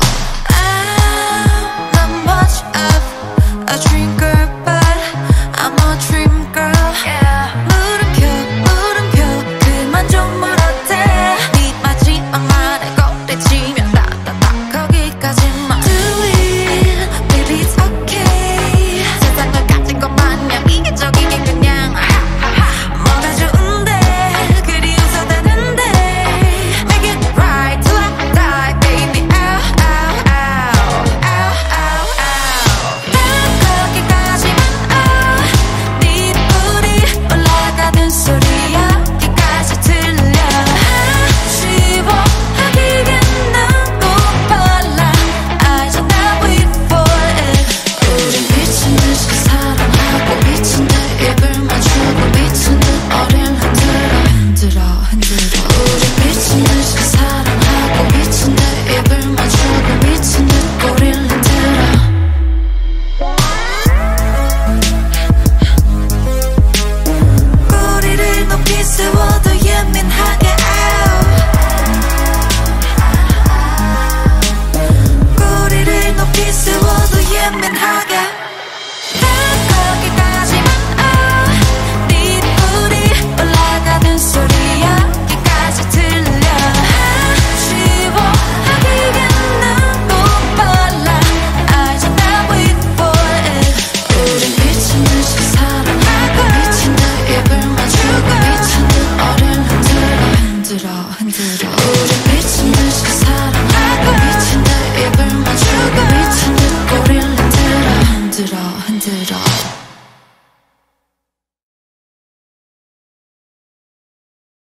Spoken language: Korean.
now. 흔들어 接着